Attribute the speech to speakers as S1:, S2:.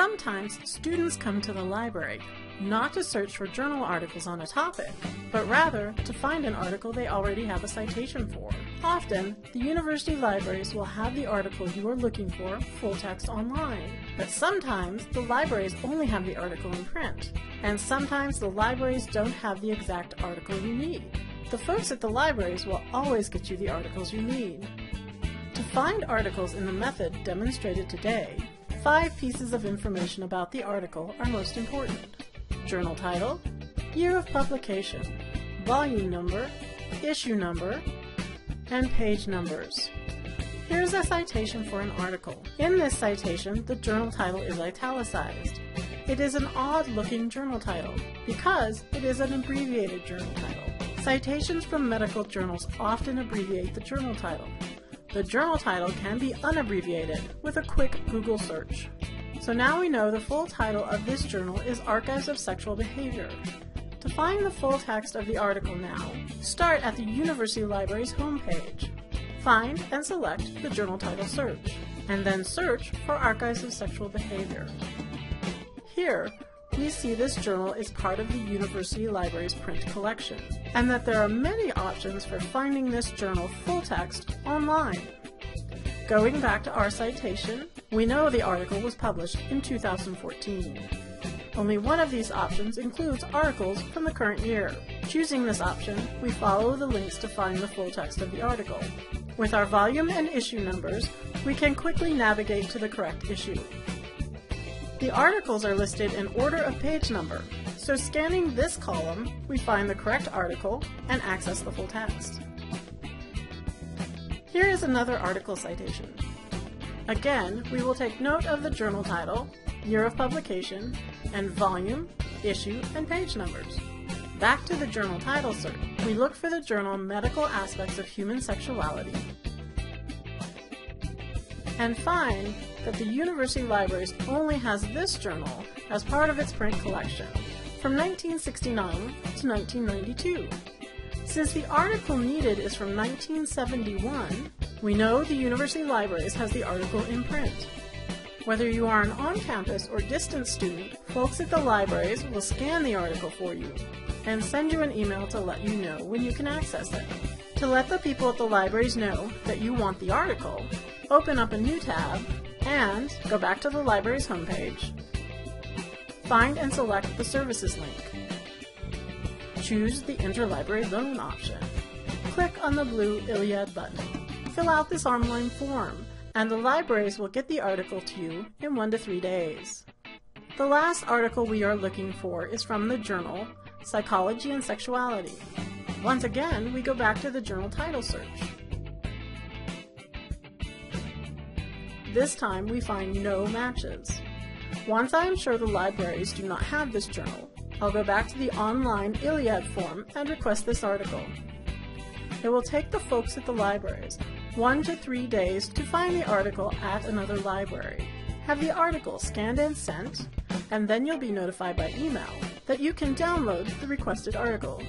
S1: Sometimes students come to the library not to search for journal articles on a topic, but rather to find an article they already have a citation for. Often, the university libraries will have the article you are looking for full text online, but sometimes the libraries only have the article in print, and sometimes the libraries don't have the exact article you need. The folks at the libraries will always get you the articles you need. To find articles in the method demonstrated today, five pieces of information about the article are most important. Journal title, year of publication, volume number, issue number, and page numbers. Here's a citation for an article. In this citation, the journal title is italicized. It is an odd-looking journal title because it is an abbreviated journal title. Citations from medical journals often abbreviate the journal title. The journal title can be unabbreviated with a quick Google search. So now we know the full title of this journal is Archives of Sexual Behavior. To find the full text of the article now, start at the University Library's homepage. Find and select the journal title search, and then search for Archives of Sexual Behavior. Here, we see this journal is part of the University Library's print collection, and that there are many options for finding this journal full text online. Going back to our citation, we know the article was published in 2014. Only one of these options includes articles from the current year. Choosing this option, we follow the links to find the full text of the article. With our volume and issue numbers, we can quickly navigate to the correct issue. The articles are listed in order of page number, so scanning this column, we find the correct article and access the full text. Here is another article citation. Again, we will take note of the journal title, year of publication, and volume, issue, and page numbers. Back to the journal title search, we look for the journal Medical Aspects of Human Sexuality and find that the University Libraries only has this journal as part of its print collection from 1969 to 1992. Since the article needed is from 1971, we know the University Libraries has the article in print. Whether you are an on-campus or distance student, folks at the libraries will scan the article for you and send you an email to let you know when you can access it. To let the people at the libraries know that you want the article, open up a new tab and go back to the library's homepage. Find and select the Services link. Choose the Interlibrary Loan option. Click on the blue ILLiad button. Fill out this online form, and the libraries will get the article to you in one to three days. The last article we are looking for is from the journal Psychology and Sexuality. Once again, we go back to the journal title search. This time we find no matches. Once I am sure the libraries do not have this journal, I'll go back to the online ILLiad form and request this article. It will take the folks at the libraries one to three days to find the article at another library. Have the article scanned and sent, and then you'll be notified by email that you can download the requested article.